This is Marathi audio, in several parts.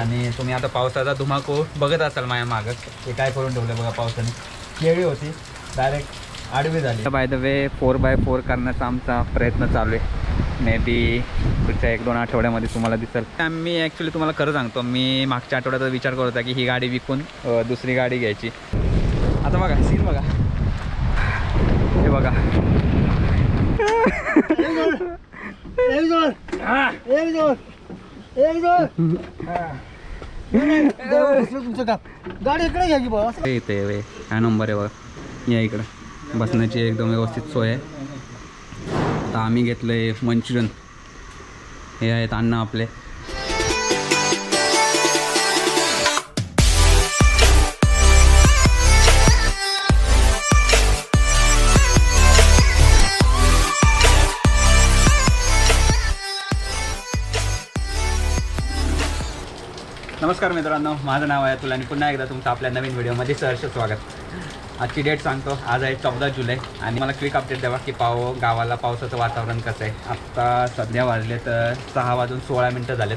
आणि तुम्ही आता पावसाचा धुमाकूळ बघत असाल माझ्या मागं. ते काय करून ठेवलं बघा पावसाने. केळी होती. डायरेक्ट आडवी झाली. By the way four by four करण्याचा आमचा प्रयत्न चालू आहे. मे बी पुढच्या एक दोन आठवड्यामध्ये तुम्हाला दिसेल. मी ॲक्च्युली तुम्हाला खरं सांगतो मी मागच्या आठवड्यात विचार करत होता की ही गाडी विकून दुसरी गाडी घ्यायची. आता बघा सीन बघा. हे बघा. एक दोन एक दोन एक दोन तुमचं काम. गाडी इकडे घ्या की बस इथे वे हा नंबर आहे बघा. या इकडं. बसण्याची एकदम व्यवस्थित सोय आहे. आता आम्ही घेतलं आहे मंचुरियन. हे आहेत अन्न आपले. नमस्कार मित्रांनो माझं नाव आहे तुला आणि पुन्हा एकदा तुमचं आपल्या नवीन व्हिडिओमध्ये सहर्ष स्वागत. आजची डेट सांगतो आज आहे चौदा जुलै आणि मला क्विक अपडेट द्यावा की पाव गावाला पावसाचं वातावरण कसं आहे. आत्ता सध्या वाजले तर सहा वाजून सोळा मिनटं झालेत.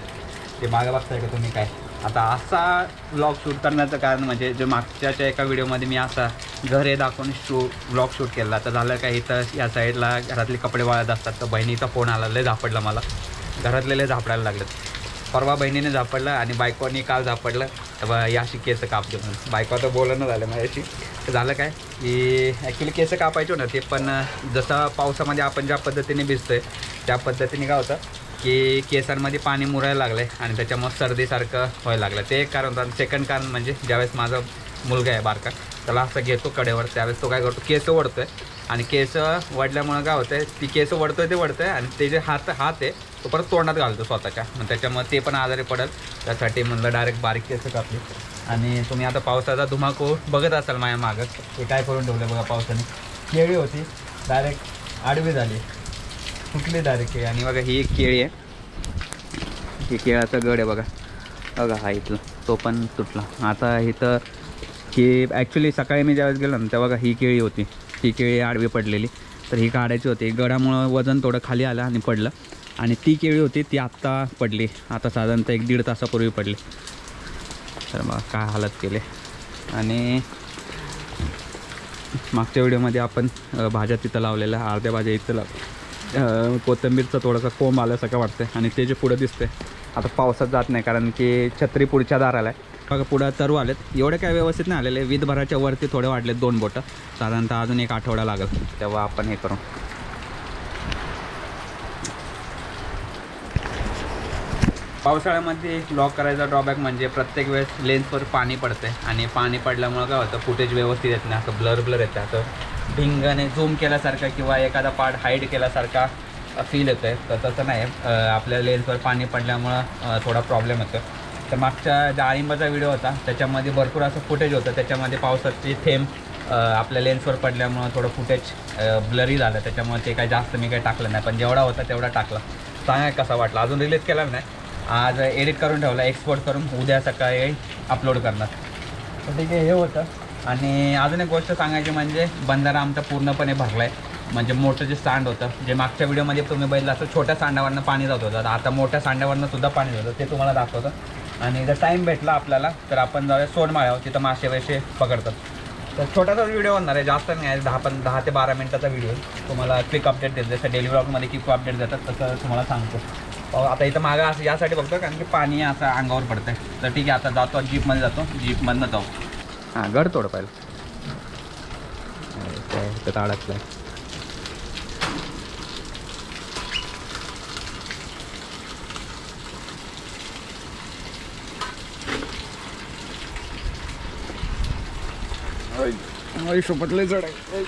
ते मागं बघताय का तुम्ही काय? आता असा ब्लॉग शूट करण्याचं कारण म्हणजे जे मागच्याच्या एका व्हिडिओमध्ये मी असा घर हे दाखवून शू व्लॉग शूट केला. तर झालं काय इथं या साईडला घरातले कपडे वाळत असतात तर बहिणीचा फोन आला लय झापडला मला. घरातले झापडायला लागलेत. परवा बहिणीने झापडलं आणि बायकोनी काल झापडलं. तर बा याशी केस कापते म्हणून बायको आता बोलणं झालं माझ्याशी. तर झालं काय? की ॲक्च्युली केस कापायचो ना ते पण जसं पावसामध्ये आपण ज्या पद्धतीने भिजतोय त्या पद्धतीने काय होतं की केसांमध्ये पाणी मुरायला लागलं आहे आणि त्याच्यामुळे सर्दीसारखं व्हायला लागलं. ते एक कारण होतं. आणि सेकंड कारण म्हणजे ज्यावेळेस माझा मुलगा आहे बारका त्याला असं घेतो कडेवर त्यावेळेस तो काय करतो केस वडतोय. आणि केस वडल्यामुळं काय होतंय ती केस वडतोय ते वडतंय आणि ते जे हात हात आहे तो परत तोंडात घालतो स्वतःच्या. मग त्याच्यामुळे ते पण आजारी पडेल. त्यासाठी म्हणलं डायरेक्ट बारीक केस कापली. आणि तुम्ही आता पावसाचा धुमाकूळ बघत असाल माझ्या मागं. ते काय करून ठेवलं बघा पावसाने. केळी होती. डायरेक्ट आडवी झाली. फुटली डायरेक्ट केळी. आणि बघा ही एक केळी आहे. ही केळाचा गड आहे बघा. बघा हा इथला. तो पण तुटला. आता इथं की ॲक्च्युली सकाळी मी ज्यावेळेस गेलो ना तेव्हा का ही केळी होती. ही केळी आडवी पडलेली. तर ही काढायची होती. गडामुळं वजन थोडं खाली आलं आणि पडलं. आणि ती केळी होती ती आत्ता पडली. आता साधारणतः एक दीड तासापूर्वी पडली. तर मग काय हालत केले. आणि मागच्या व्हिडिओमध्ये आपण भाज्या तिथं लावलेल्या अर्ध्या भाज्या इथं लाव कोथंबीरचं कोथिंबीरचं थोडंसं कोंब आल्यासारखं वाटतं आणि ते जे पुढं दिसते आता पावसात जात नाही कारण की छत्री पुढच्या दाराला आहे. बघा पुढं तरू आलेत. एवढे काय व्यवस्थित नाही आलेले. विधभराच्या वरती थोडे वाढलेत दोन बोटं. साधारणतः अजून एक आठवडा लागेल. तेव्हा आपण हे करू. पावसाळ्यामध्ये लॉक करायचा ड्रॉबॅक म्हणजे प्रत्येक वेळेस लेन्सवर पाणी पडते. आणि पाणी पडल्यामुळं काय होतं? फुटेज व्यवस्थित येत नाही. असं ब्लर ब्लर येतं. असं भिंगाने झूम केल्यासारखं किंवा एखादा पार्ट हाईड केल्यासारखा फील येतो आहे तर तसं नाही. आपल्या लेन्सवर पाणी पडल्यामुळं थोडा प्रॉब्लेम येतो तर मागच्या डाळिंबाचा व्हिडिओ होता त्याच्यामध्ये भरपूर असं फुटेज होतं. त्याच्यामध्ये पावसाची थेंब आपल्या लेन्सवर पडल्यामुळं थोडं फुटेज ब्लरी झालं. त्याच्यामुळे ते काय जास्त मी काही टाकलं नाही. पण जेवढा होता तेवढा टाकला. सांगा कसा वाटला? अजून रिलीज केला नाही. आज एडिट करून ठेवला एक्सपोर्ट करून उद्या सकाळी अपलोड करणार. तर ठीक आहे हे होतं. आणि अजून एक गोष्ट सांगायची म्हणजे बंधारा आमचा पूर्णपणे भरला आहे म्हणजे मोठं जे सांड होतं जे मागच्या व्हिडिओमध्ये तुम्ही बघितलं असं छोट्या सांडावरनं पाणी जात होतं. आता मोठ्या सांडावरनं सुद्धा पाणी जातं. ते तुम्हाला दाखवतं. आणि जर टाईम भेटला आपल्याला तर आपण जाऊया सोनमाळ्यावर तिथं मासे वैसे पकडतात. तर छोटासाच व्हिडिओ होणार आहे जास्त नाही आहे दहा पण दहा ते बारा मिनटाचा व्हिडिओ तुम्हाला क्विक अपडेट देतो. जसं डेली ब्लॉगमध्ये क्विक अपडेट देतात तसं तुम्हाला सांगतो. आता इथं मागं असं यासाठी बघतो कारण की पाणी असं अंगावर पडतंय. तर ठीक आहे आता जातो जीपमध्ये जातो. जीपमधनं जाऊ. हां गड तोड पाहिजे त्यात अडकलाय शोपटले जड आहे.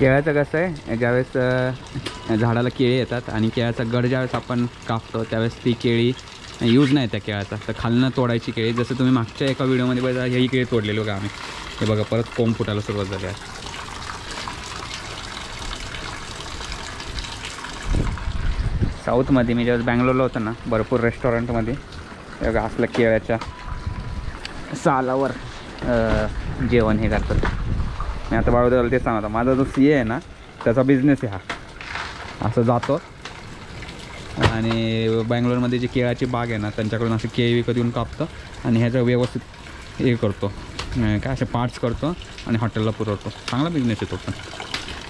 केळ्याचं कसं आहे? ज्यावेळेस झाडाला केळी येतात आणि केळ्याचा गड ज्यावेळेस आपण कापतो त्यावेळेस ती केळी यूज नाही त्या केळाचा तर खालनं तोडायची केळी. जसं तुम्ही मागच्या एका व्हिडिओमध्ये बघा ही केळी तोडलेली बघा आम्ही. हे बघा परत कोंब फुटायला सुरुवात झाली आहे. साऊथमध्ये मी जेव्हा बँगलोरला होतो ना भरपूर रेस्टॉरंटमध्ये बघा असलं केळ्याच्या सालावर जेवण हे करतात. मी आता बाळूदाला ते सांगतो माझा जो सी ए आहे ना त्याचा बिझनेस आहे हा. असं जातो. आणि बँगलोरमध्ये जी केळाची बाग आहे ना त्यांच्याकडून असं केळी विकत येऊन कापतो आणि ह्याचं व्यवस्थित हे करतो. काय असे पार्ट्स करतो आणि हॉटेलला पुरवतो. चांगला बिझनेस आहे तो पण.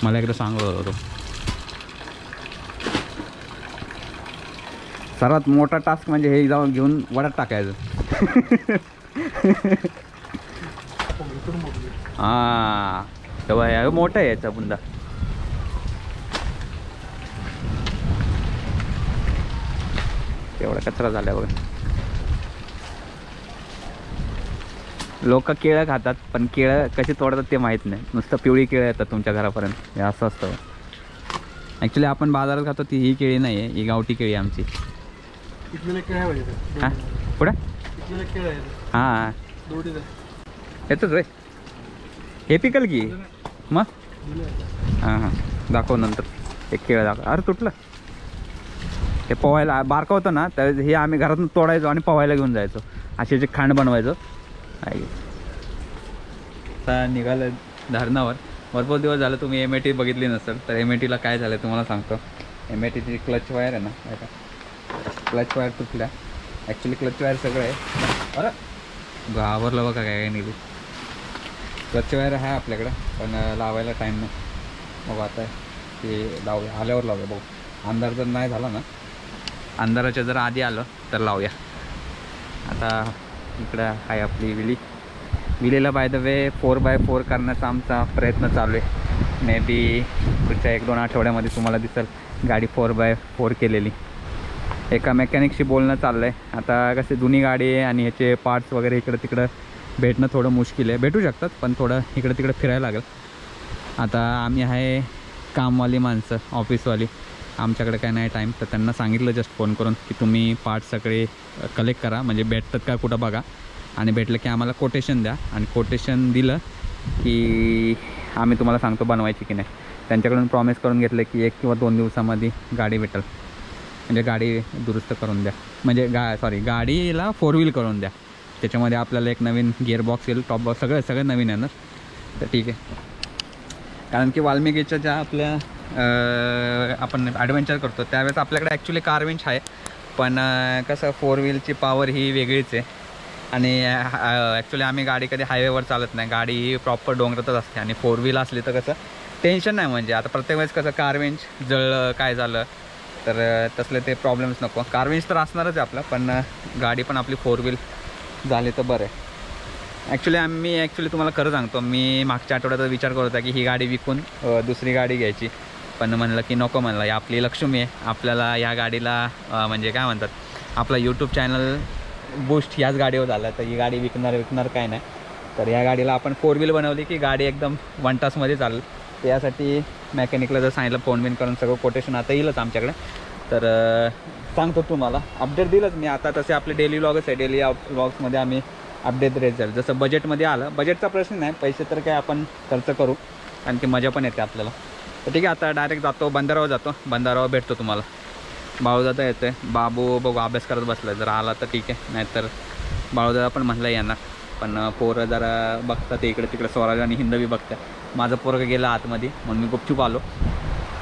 मला एकदा चांगला होतो सर्वात मोठा टास्क म्हणजे हे जाऊन घेऊन वडात टाकायचं. हा. तेव्हा मोठा आहे याचा बुंदा. तेवढा कचरा झाला बघा. लोक केळं खातात पण केळं कशी तोडतात ते माहीत नाही. नुसतं पिवळी केळं येतात तुमच्या घरापर्यंत. हे असं असतं ॲक्च्युली आपण बाजारात खातो ती ही केळी नाही आहे ही गावठी केळी आमची. हां? पुढं हां. येतोच रे. हे पिकल की? मग? हां हां. दाखव नंतर. एक केळं दाखव. अरे तुटलं. हे पोहायला बारका होतं ना तर हे आम्ही घरातून तोडायचो आणि पोहायला घेऊन जायचो. असे जे खांड बनवायचो. आता निघालं धरणावर. भरपूर दिवस झालं तुम्ही एम ए टी बघितली नसेल तर एम ए टीला काय झालं तुम्हाला सांगतो. एम ए टीची क्लच वायर आहे ना काय का क्लच वायर तुटल्या. ॲक्च्युली क्लच वायर सगळं आहे. अरे घाबरलं बघा काय काय निघू क्लच वायर आहे आपल्याकडं पण लावायला टाईम नाही. बघू आता ते लावूया. आल्यावर लावूया. बघू. अंधार जर नाही झाला ना अंधाराच्या जर आधी आलं तर लावूया. आता इकडं आहे आपली विली. विलीला by the way four by four करण्याचा आमचा प्रयत्न चालू आहे. मे बी पुढच्या एक दोन आठवड्यामध्ये तुम्हाला दिसेल गाडी फोर बाय फोर केलेली. एका मेकॅनिकशी बोलणं चाललं आहे आता कसे जुनी गाडी आहे आणि ह्याचे पार्ट्स वगैरे इकडं तिकडं भेटणं थोडं मुश्किल आहे. भेटू शकतात पण थोडं इकडं तिकडं फिरायला लागेल. आता आम्ही आहे कामवाली माणसं ऑफिसवाली आमच्याकडे काय नाही टाईम तर त्यांना सांगितलं जस्ट फोन करून की तुम्ही पार्ट्स सगळे कलेक्ट करा. म्हणजे भेटतात का कुठं बघा. आणि भेटलं की आम्हाला कोटेशन द्या. आणि कोटेशन दिलं की आम्ही तुम्हाला सांगतो बनवायची की नाही. त्यांच्याकडून प्रॉमिस करून घेतलं की एक किंवा दोन दिवसामध्ये गाडी भेटेल. म्हणजे गाडी दुरुस्त करून द्या. म्हणजे गा सॉरी गाडीला फोर व्हील करून द्या. त्याच्यामध्ये आपल्याला एक नवीन गिअरबॉक्स येईल टॉप बॉक्स सगळं सगळं नवीन येणार. तर ठीक आहे. कारण की वाल्मिकीच्या ज्या आपल्या आपण ॲडव्हेंचर करतो. त्यावेळेस आपल्याकडे ॲक्च्युली कार विंच आहे. पण कसं फोर व्हीलची पॉवर ही वेगळीच आहे. आणि ॲक्च्युली आम्ही गाडी कधी हायवेवर चालत नाही. गाडी ही प्रॉपर डोंगरातच असते. आणि फोर व्हील असली तर कसं टेन्शन नाही म्हणजे. आता प्रत्येक वेळेस कसं कारविंच जळलं काय झालं तर तसले ते प्रॉब्लेम्स नको. कारविंच तर असणारच आहे आपलं पण गाडी पण आपली फोर व्हील झाली तर बरं आहे. ॲक्च्युली आम्ही ॲक्च्युली तुम्हाला खरं सांगतो मी मागच्या आठवड्यात विचार करत होता की ही गाडी विकून दुसरी गाडी घ्यायची. पण म्हणलं की नको म्हणलं ही आपली लक्ष्मी आहे. आपल्याला या गाडीला म्हणजे काय म्हणतात आपला यूट्यूब चॅनल बूस्ट याच गाडीवर झाला तर ही गाडी विकणार विकणार काय नाही. तर या गाडीला आपण फोर व्हील बनवली की गाडी एकदम वन तासमध्ये चालेल. त्यासाठी मेकॅनिकला जर सांगितलं फोन बिन करून सगळं कोटेशन आता येईलच आमच्याकडे. तर सांगतो तुम्हाला अपडेट दिलंच मी. आता तसे आपले डेली व्लॉगच आहे डेली व्लॉग्समध्ये आम्ही अपडेट देत जाईल जसं बजेटमध्ये आलं बजेटचा प्रश्न नाही पैसे तर काय आपण खर्च करू कारण की मजा पण येते आपल्याला. तर ठीक आहे आता डायरेक्ट जातो बंधारावर जातो. बंधारावर भेटतो तुम्हाला. बाळूदादा येतो आहे बाबू बघू अभ्यास करत बसला जर आला तर ठीक आहे. नाहीतर बाळूदादा पण म्हणलं येणार पण पोरं जरा बघतात इकडे तिकडे स्वराज आणि हिंदवी बघतात. माझं पोरगं गेलं आतमध्ये म्हणून मी गुपचूप आलो.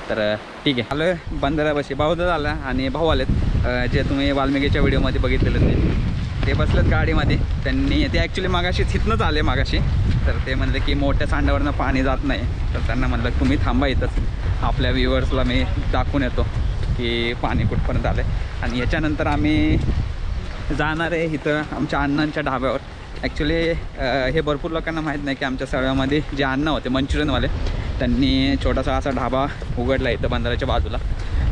तर ठीक आहे. आलो आहे बंधारापाशी भाऊदादा आला आणि भाऊ आलेत. जे तुम्ही वाल्मिकीच्या व्हिडिओमध्ये बघितलेलं ते. ते बसलेत गाडीमध्ये. त्यांनी ते ॲक्च्युली मागाशी तिथनंच आले मागाशी. तर ते म्हणले की मोठ्या सांडावरनं पाणी जात नाही. तर त्यांना म्हणलं तुम्ही थांबा इथंच. आपल्या व्ह्युअर्सला मी दाखवून येतो की पाणी कुठपर्यंत आलं आहे आणि याच्यानंतर आम्ही जाणार आहे इथं आमच्या अण्णांच्या ढाब्यावर. ॲक्च्युली हे भरपूर लोकांना माहीत नाही की आमच्या सगळ्यामध्ये जे अन्न होते मंचुरियनवाले त्यांनी छोटासा असा ढाबा उघडला इथं बंदराच्या बाजूला.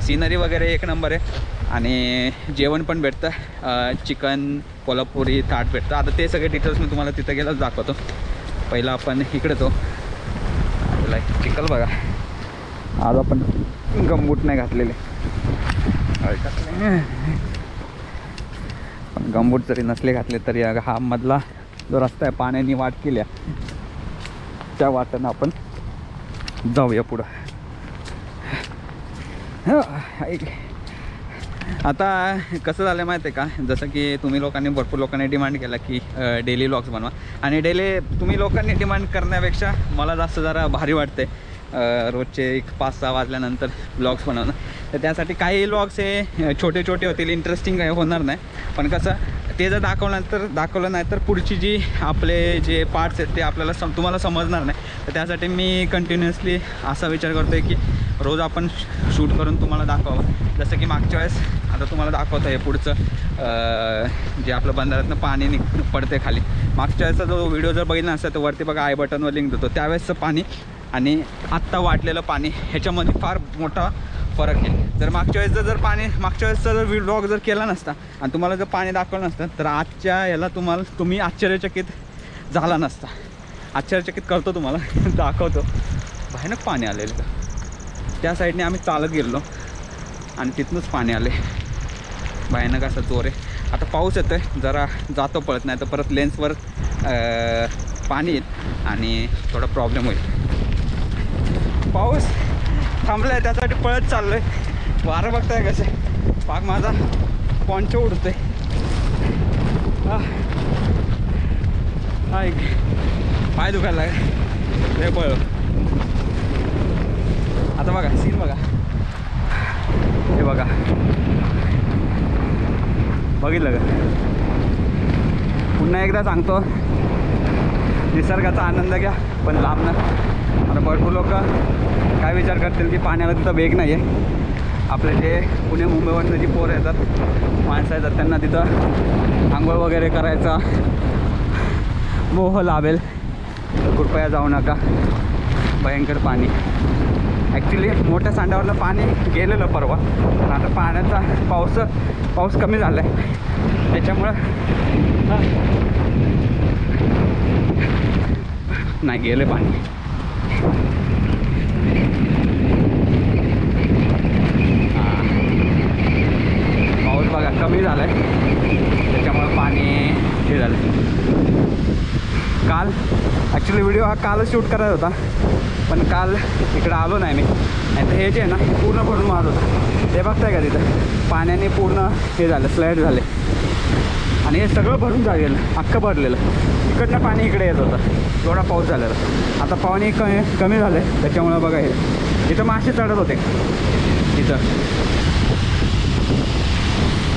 सिनरी वगैरे एक नंबर आहे. आणि जेवण पण भेटतं. चिकन कोल्हापुरी ताट भेटतं. आता ते सगळे डिटेल्स मी तुम्हाला तिथं गेल्याच दाखवतो. पहिलं आपण इकडे तो आहे चिकल बघा. आज आपण गमबूट नाही घातलेले. पण गमबूट जरी नसले घातले तरी अगं हा मधला जो रस्ता आहे पाण्याने वाट केल्या त्या वाटेनं आपण जाऊया पुढं. हा, ऐक. आता कसं झालं माहिती आहे का? जसं की तुम्ही लोकांनी भरपूर लोकांनी डिमांड केला की डेली व्लॉग्स बनवा. आणि डेली तुम्ही लोकांनी डिमांड करण्यापेक्षा मला जास्त जरा भारी वाटते रोजचे एक पाच सहा वाजल्यानंतर ब्लॉग्स बनवणं. तर त्यासाठी काही ब्लॉग्स हे छोटे छोटे होतील इंटरेस्टिंग काही होणार नाही. पण कसं ते जर दाखवलं तर दाखवलं नाही तर पुढची जी आपले जे पार्ट्स आहेत ते आपल्याला सम तुम्हाला समजणार नाही. तर त्यासाठी मी कंटिन्युअसली असा विचार करतो आहे की रोज आपण शूट करून तुम्हाला दाखवावं. जसं की मागच्या वेळेस आता तुम्हाला दाखवतं हे पुढचं जे आपलं बंधाऱ्यातनं पाणी निघ पडते खाली. मागच्या वेळेसचा जो व्हिडिओ जर बघितला असेल तर वरती बघा आय बटनवर लिंक देतो. त्यावेळेसचं पाणी आणि आत्ता वाटलेलं पाणी ह्याच्यामध्ये फार मोठा फरक आहे. जर मागच्या वेळेसचं जर पाणी मागच्या वेळेसचा जर व्लॉग जर केला नसता आणि तुम्हाला जर पाणी दाखवलं नसतं तर आजच्या याला तुम्हाला तुम्ही आश्चर्यचकित झाला नसता. आश्चर्यचकित करतो तुम्हाला दाखवतो. भयानक पाणी आलेलं. त्या साईडने आम्ही चालत गेलो आणि तिथूनच पाणी आले भयानक असा जोर आहे. आता पाऊस येतो आहे जरा जातो पळत नाही तर परत लेन्सवर पाणी येईल आणि थोडा प्रॉब्लेम होईल. पाऊस थांबला आहे त्यासाठी पळत चाललो आहे वारं बघताय कसे? पाक माझा पॉंचो उडतोय. ऐक पाय दुखायला लागले. लय पळ. आता बघा सीन बघा. हे बघा. बघितलं का? पुन्हा एकदा सांगतो निसर्गाचा आनंद घ्या पण लांब ना आता भरपूर लोक काय विचार करतील की पाण्याला तिथं वेग नाही आहे आपले जे पुणे मुंबईवरनं जी पोरं येतात माणसं येतात त्यांना तिथं आंघोळ वगैरे करायचा मोह लाभेल. तर कृपया जाऊ नका. भयंकर पाणी. ॲक्च्युली मोठ्या सांडावरनं पाणी गेलेलं परवा. पण आता पाण्याचा पाऊस पाऊस कमी झाला आहे त्याच्यामुळं नाही गेलं पाणी. पाऊस बघा कमी झाला आहे हे झालं. काल ॲक्च्युली व्हिडिओ हा कालच शूट करायचा होता. पण काल इकडं आलो नाही मी. नाही तर हे जे आहे ना पूर्ण भरून वाहत होतं. ते बघताय का तिथं? पाण्याने पूर्ण हे झालं स्लाईड झाले. आणि हे सगळं भरून झालेलं अख्खं भरलेलं. इकडनं पाणी इकडे येत होतं. एवढा पाऊस झालेला. आता पाणी कमी कमी झालं आहे त्याच्यामुळं बघा हे. इथं मासे चढत होते. तिथं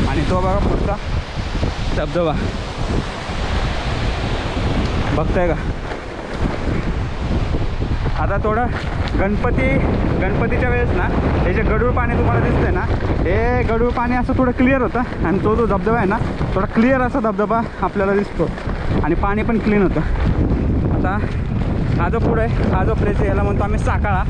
आणि तो बघा पुढचा. धबधबा. बघताय का? आता थोडं गणपती गणपतीच्या वेळेस ना हे जे गडूळ पाणी तुम्हाला दिसतंय ना हे गडूळ पाणी असं थोडं क्लिअर होतं आणि तो जो धबधबा आहे ना थोडा क्लिअर असा धबधबा आपल्याला दिसतो आणि पाणी पण क्लीन होतं. आता हा जो पुढं आहे हा जो प्लेस याला म्हणतो आम्ही साकाळा.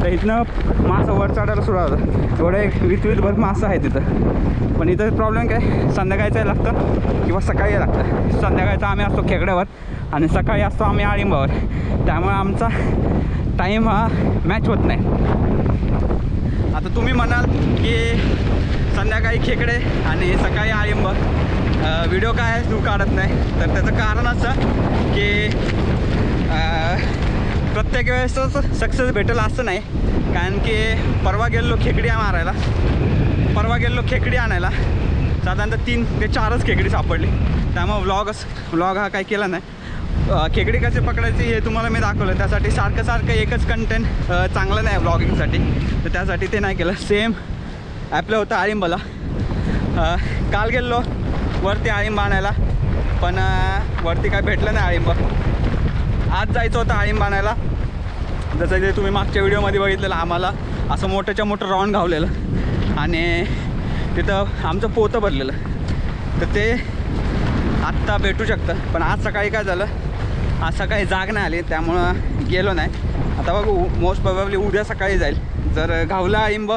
तर इथनं मासं वर चढायला सुरुवात होतं थोडं एक वीस वीस भर मासं आहे तिथं पण इथं प्रॉब्लेम काय? संध्याकाळचं लागतं किंवा सकाळी लागतं. संध्याकाळचं आम्ही असतो खेकड्यावर आणि सकाळी असतो आम्ही आळिंबावर. त्यामुळे आमचा टाईम हा मॅच होत नाही. आता तुम्ही म्हणाल की संध्याकाळी खेकडे आणि सकाळी आळिंब. व्हिडिओ काय तू काढत नाही. तर त्याचं कारण असं की प्रत्येक वेळेसच सक्सेस भेटेल असं नाही. कारण की परवा गेलो खेकडी मारायला. परवा गेलो खेकडी आणायला. साधारणतः तीन ते चारच खेकडी सापडली. त्यामुळं व्लॉगच व्लॉग हा काही केला नाही. खेकडी कसे पकडायची हे तुम्हाला मी दाखवलं त्यासाठी सारखं सारखं एकच कंटेंट चांगलं नाही व्लॉगिंगसाठी तर त्यासाठी ते नाही केलं. सेम ॲपलं होतं आळिंबाला काल गेलो वरती आळिंब आणायला. पण वरती काय भेटलं नाही आळिंब आज जायचं होतं आळीम आणायला जसं जे तुम्ही मागच्या व्हिडिओमध्ये बघितलेलं आम्हाला असं मोठ्याच्या मोठं राऊंड घावलेलं. आणि तिथं आमचं पोतं भरलेलं. तर ते आत्ता भेटू शकतं. पण आज सकाळी काय झालं? आज सकाळी जाग नाही आली त्यामुळं गेलो नाही. आता बघू मोस्ट प्रोबॅबली उद्या सकाळी जाईल. जर घावला आळिंब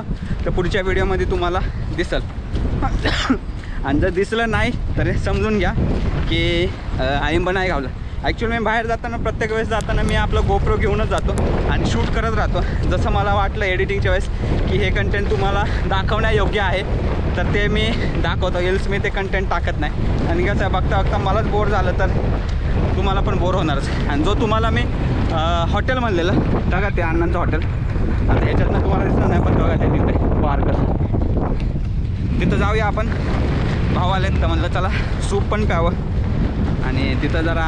तर पुढच्या व्हिडिओमध्ये तुम्हाला दिसल. आणि जर दिसलं नाही तर समजून घ्या की अ, आळिंब नाही घावलं. ॲक्च्युली मी बाहेर जाताना प्रत्येक वेळेस जाताना मी आपलं गोप्रो घेऊनच जातो आणि शूट करत राहतो. जसं मला वाटलं एडिटिंगच्या वेळेस की हे कंटेंट तुम्हाला दाखवण्यायोग्य आहे तर ते मी दाखवतो. एल्स मी ते कंटेंट टाकत नाही. आणि कसं आहे बघता बघता मलाच बोर झालं तर तुम्हाला पण बोर होणारच. आणि जो तुम्हाला मी हॉटेल म्हणलेलं बघा ते अण्णांचं हॉटेल आता ह्याच्यातनं तुम्हाला दिसणार नाही पण बघा ते तिथे पार कसं तिथं जाऊया आपण. भाऊ आलेत तर म्हणलं चला सूप पण प्यावं. आणि तिथं जरा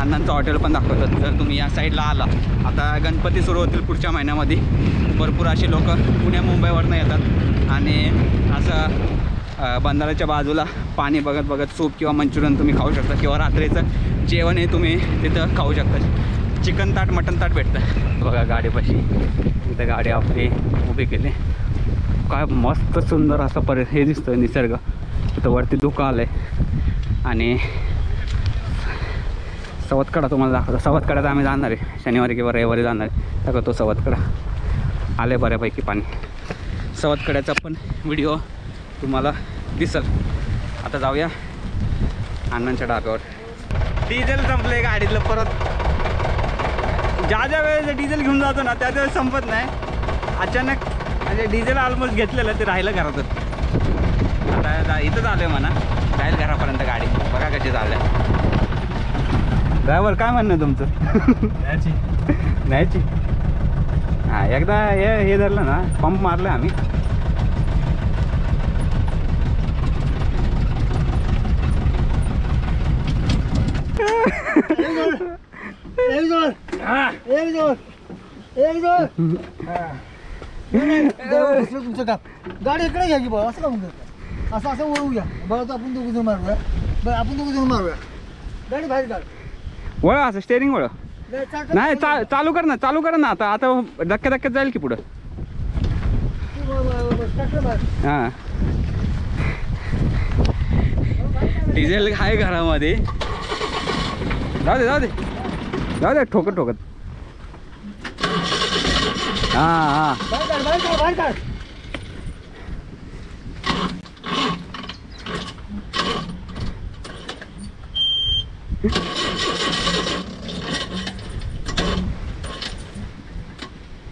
अण्णांचं हॉटेल पण दाखवतात जर तुम्ही या साईडला आला. आता गणपती सुरू होतील पुढच्या महिन्यामध्ये. भरपूर असे लोक पुण्या मुंबईवरनं येतात. आणि असं बंधाराच्या बंधाऱ्याच्या बाजूला पाणी बघत बघत सूप किंवा मंचुरियन तुम्ही खाऊ शकता किंवा रात्रीचं जेवणही तुम्ही तिथं खाऊ शकता. चिकन ताट मटन ताट भेटतं. बघा गाडीपाशी तिथं गाडी आपली उभी केली. काय मस्त सुंदर असं पर हे दिसतं निसर्ग. तिथं वरती धुकं आलं आहे. आणि सवतकडा तुम्हाला दाखवतो. सवतकड्यात आम्ही जाणार आहे. शनिवारी किंवा रविवारी जाणार आहे. दाखवतो सवतकडा. आले बऱ्यापैकी पाणी. सवतकड्याचा पण व्हिडिओ तुम्हाला दिसल. आता जाऊया अण्णांच्या डाब्यावर डिझेल संपलं गाडीतलं परत. ज्या ज्या वेळेस डिझेल घेऊन जातो ना त्या वेळेस संपत नाही. अचानक म्हणजे डिझेल ऑलमोस्ट घेतलेलं ते राहिलं घरातच. आता इथंच आलं आहे म्हणा. राहील घरापर्यंत गाडी. बघा कशी चालल्या. ड्रायव्हर काय म्हणणं तुमचं? याची न्यायची. हां एकदा हे हे धरलं ना पंप मारलं आम्ही. तुमचं काम गाडी इकडे घ्या की बघा असं का म्हणतो असं असं वळूया बघा तर आपण दोघं जण मारूया. बरं आपण दोघं जण मारूया. गाडी बाहेर काढ. वळ असं स्टेअरिंग वळ. नाही चा चालू कर ना चालू कर ना आता आता धक्क्या धक्क्यात जाईल की पुढं. हां. डिझेल आहे घरामध्ये. जाऊ दे जाऊ दे. जाऊ दे ठोकत ठोकत. हां हां.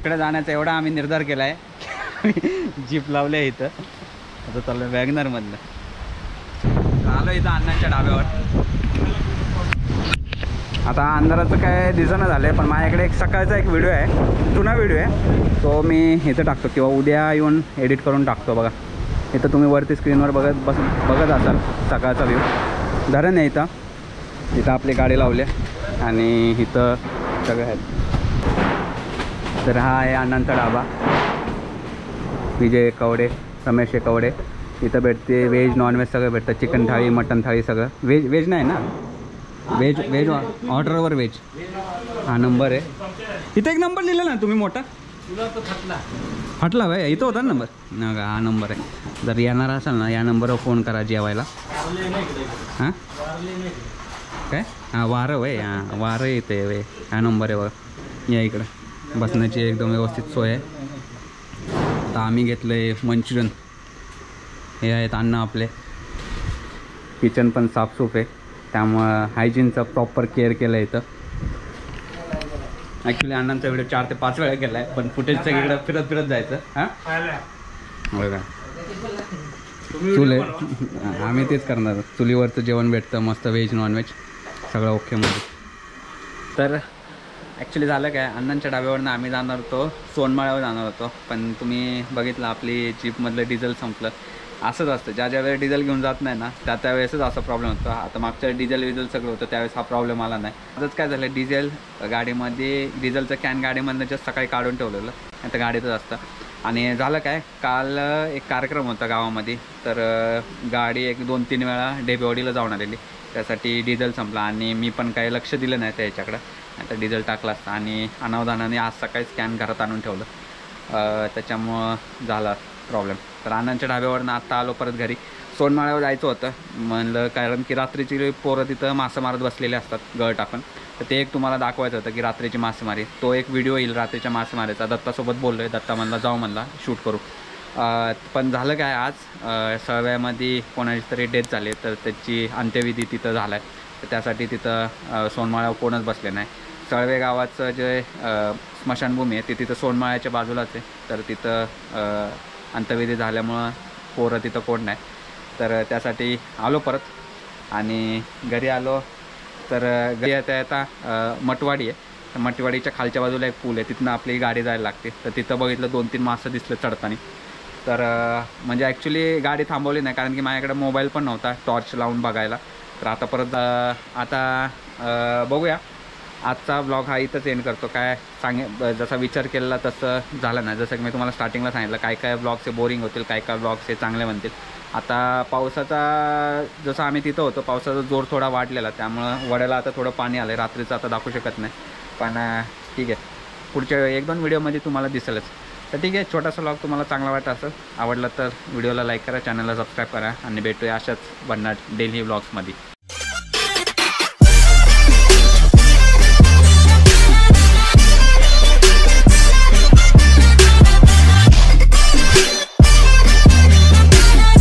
तिकडे इकडे जाण्याचा एवढा आम्ही निर्धार केला आहे जीप लावले आहे इथं. आता चाललं वॅगनरमधलं आलो इथं अण्णांच्या डाब्यावर आता अंधाराचं काय दिसणं झालं आहे पण माझ्याकडे एक सकाळचा एक व्हिडिओ आहे. जुना व्हिडिओ आहे. तो मी इथं टाकतो किंवा उद्या येऊन एडिट करून टाकतो बघा. इथं तुम्ही वरती स्क्रीनवर बघत बस बघत असाल सकाळचा व्ह्यू धरण आहे इथं. इथं आपली गाडी लावली आहे. आणि इथं सगळं आहेत तर हा आहे अनंत डाबा विजय कवडे रमेश कवडे. इथं भेटते व्हेज नॉनव्हेज सगळं भेटतं. चिकन थाळी मटन थाळी सगळं. व्हेज व्हेज नाही ना? व्हेज व्हेज ऑर्डरवर व्हेज. हा नंबर आहे. इथं एक नंबर लिहिला ना तुम्ही मोठा? फाटला भाई इथं होता ना नंबर? न हा नंबर आहे. जर येणार असाल ना या नंबरवर फोन करा जेवायला. हां? काय? हां वारं वय हां वारं येते वय हा नंबर आहे बघा. या इकडं. बसण्याची एकदम व्यवस्थित सोय आहे. आता आम्ही घेतलं आहे मंचुरियन. हे आहेत अन्न आपले. किचन पण साफसूफ आहे. त्यामुळं हायजीनचं प्रॉपर केअर केलं आहे इथं. ॲक्च्युली अण्णांचा व्हिडिओ चार ते पाच वेळा केला आहे पण फुटेज सगळीकडे फिरत फिरत जायचं. हां? बघा चुले आम्ही तेच करणार. चुलीवरचं जेवण भेटतं मस्त व्हेज नॉनव्हेज सगळं ओकेमध्ये तर ॲक्च्युली झालं काय अण्णांच्या डाब्यावरनं आम्ही जाणार होतो सोनमाळ्यावर जाणार होतो. पण तुम्ही बघितलं आपली जीपमधलं डिझेल संपलं. असंच असतं. ज्या ज्या वेळेस डिझेल घेऊन जात नाही ना त्या त्यावेळेसच असा प्रॉब्लेम होतो. आता मागच्या डिझेल विझेल सगळं होतं त्यावेळेस हा प्रॉब्लेम आला नाही. आजच काय झालं डिझेल गाडीमध्ये डिझेलचं कॅन गाडीमधनं जस्ट सकाळी काढून ठेवलेलं. आता गाडीतच असतं. आणि झालं काय काल एक कार्यक्रम होता गावामध्ये. तर गाडी एक दोन तीन वेळा डेबेवाडीला जाऊन आलेली. त्यासाठी डिझेल संपला आणि मी पण काही लक्ष दिलं नाही त्याच्याकडं. आता डिझेल टाकला असता आणि अनावधानाने आज सकाळी स्कॅन घरात आणून ठेवलं. त्याच्यामुळं झाला प्रॉब्लेम. तर अण्णांच्या ढाब्यावरनं आत्ता आलो परत घरी. सोनमाळ्यावर जायचं होतं. म्हणलं कारण की रात्रीची पोरं तिथं मासे मारत बसलेले असतात गळ टाकून तर ते एक तुम्हाला दाखवायचं होतं की रात्रीची मासेमारी. तो एक व्हिडिओ येईल रात्रीच्या मासेमारीचा. दत्तासोबत बोललो आहे दत्ता म्हणला जाऊ म्हणला शूट करू. पण झालं काय आज? सळव्यामध्ये कोणाची तरी डेथ झाली तर त्याची अंत्यविधी तिथं झाला आहे तर त्यासाठी तिथं सोनमाळ्यावर कोणच बसले नाही. सळवे गावाचं जे स्मशानभूमी आहे ती तिथं सोनमाळ्याच्या बाजूलाच आहे. तर तिथं अंत्यविधी झाल्यामुळं पोरं तिथं कोण नाही. तर त्यासाठी आलो परत. आणि घरी आलो तर घरी येता येता मटवाडी आहे. तर मटवाडीच्या खालच्या बाजूला एक पूल आहे. तिथनं आपली गाडी जायला लागते. तर तिथं बघितलं दोन तीन मासं दिसलं चढताना. तर म्हणजे ॲक्च्युली गाडी थांबवली नाही कारण की माझ्याकडे मोबाईल पण नव्हता टॉर्च लावून बघायला. तर आता परत आता बघूया. आजचा ब्लॉग हा इथंच एंड करतो. काय सांगे जसा विचार केलेला तसं झालं नाही. जसं की मी तुम्हाला स्टार्टिंगला सांगितलं काय काय ब्लॉग्स हे बोरिंग होतील काय काय ब्लॉग्स हे चांगले म्हणतील. आता पावसाचा जसं आम्ही तिथं होतो पावसाचा जोर थोडा वाढलेला त्यामुळं वड्याला आता थोडं पाणी आलं आहे रात्रीचं आता दाखवू शकत नाही. पण ठीक आहे. पुढच्या एक दोन व्हिडिओमध्ये तुम्हाला दिसेलच. तर ठीक आहे छोटासा ब्लॉग तुम्हाला चांगला वाटत असेल आवडला तर व्हिडिओला लाईक करा चॅनलला सबस्क्राईब करा आणि भेटूया अशाच भन्नाट डेली ब्लॉग्समध्ये